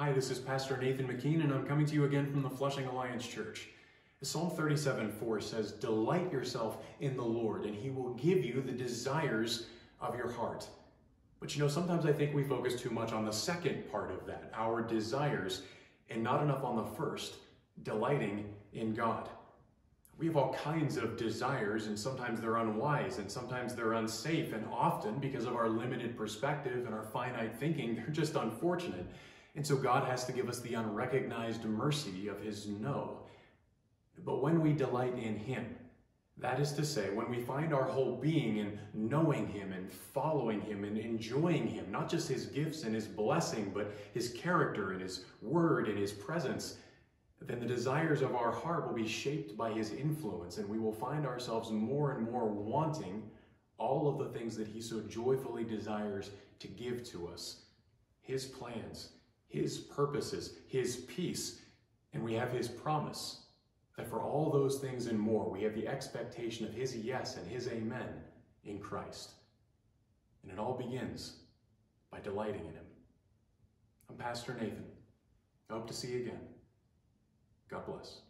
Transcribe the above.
Hi, this is Pastor Nathan McKean, and I'm coming to you again from the Flushing Alliance Church. Psalm 37 4 says, Delight yourself in the Lord, and he will give you the desires of your heart. But you know, sometimes I think we focus too much on the second part of that, our desires, and not enough on the first, delighting in God. We have all kinds of desires, and sometimes they're unwise, and sometimes they're unsafe, and often, because of our limited perspective and our finite thinking, they're just unfortunate. And so God has to give us the unrecognized mercy of His no. But when we delight in Him, that is to say, when we find our whole being in knowing Him and following Him and enjoying Him, not just His gifts and His blessing, but His character and His word and His presence, then the desires of our heart will be shaped by his influence, and we will find ourselves more and more wanting all of the things that he so joyfully desires to give to us his plans, his purposes, his peace, and we have his promise that for all those things and more, we have the expectation of his yes and his amen in Christ. And it all begins by delighting in him. I'm Pastor Nathan. I hope to see you again. God bless.